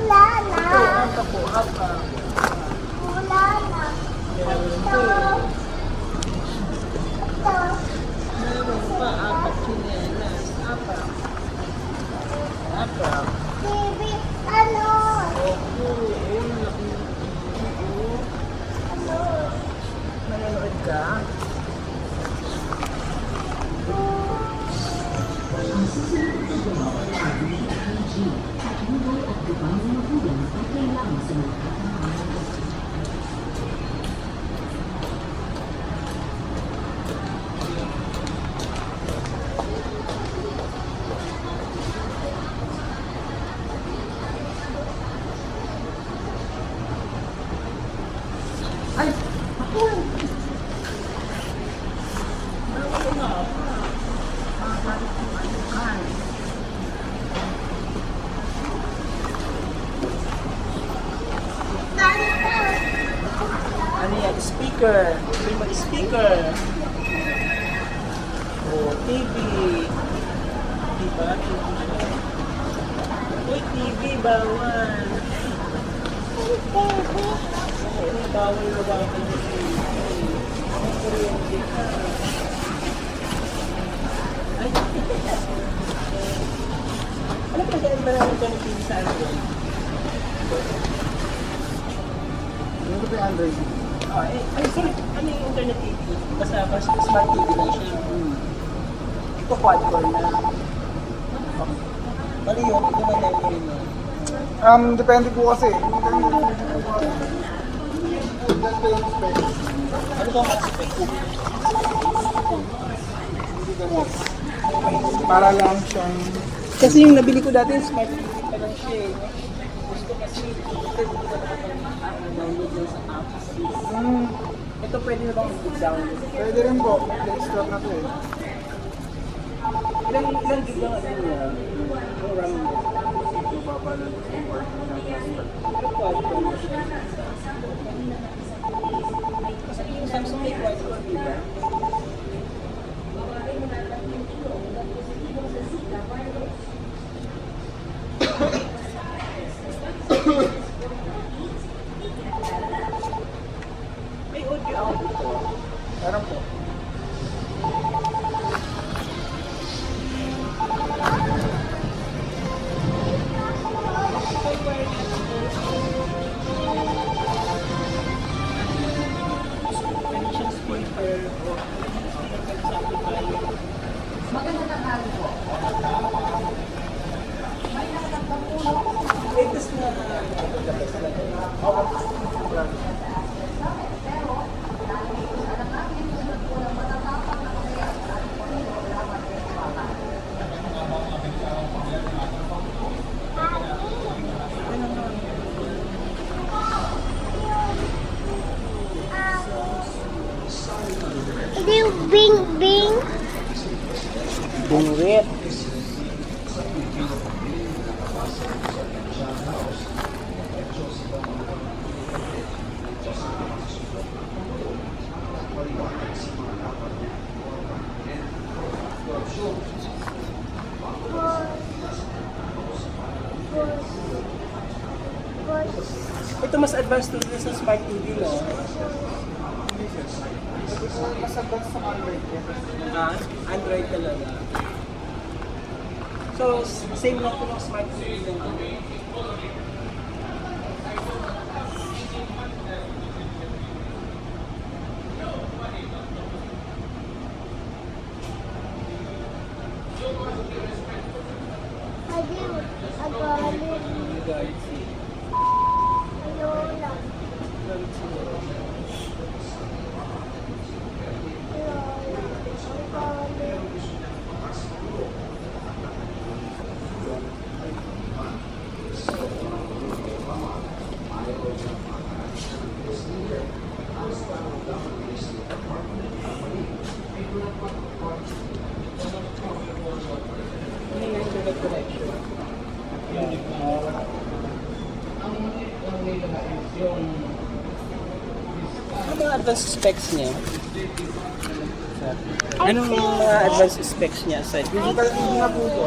لا لا. の方向かっていする。はい。Speaker. May mag speaker. Oh, TV. Diba? Uy, TV, bawal. Ay, bawal na bawal ng TV. Ang kuryente ka. Ay, ano ba dahil marami ka ng TV sa Android? Ano ba yung Android? Ah, eh, ay, sorry. Ano yung internet TV? Basta, basta smart TV lang siya. Hmm. Ito quad-core na. Mali yun, ito na memory mo. Um, depende po kasi. Yung. Ano ba ang ganun. Para lang siyang... Kasi yung nabili ko dati, smart TV pa lang siya eh. Gusto kasi, ito ko download lang sa apps. Hmm, Ito pwede na bang i-download? pwede rin po. Store na to eh. Ilang, ilang gig lang ano niya? Yung RAM mo? Mababa lang yung working na customer. Pero quad-core na siya. Kasi yung Samsung may quad-core, di ba? May audio output po. Meron po. Pwede siyang speaker o speaker sa amplifier. Latest na na. Hindi yung bing bing. Bungwit. Ito mas advanced to sa smart TV, no? Mas sa Android. Ah, Android talaga. So, same lang po ng smart TV din. Hindi, Ano mga advanced specs niya? Anong mga advanced specs niya aside? Digital TV na po ito.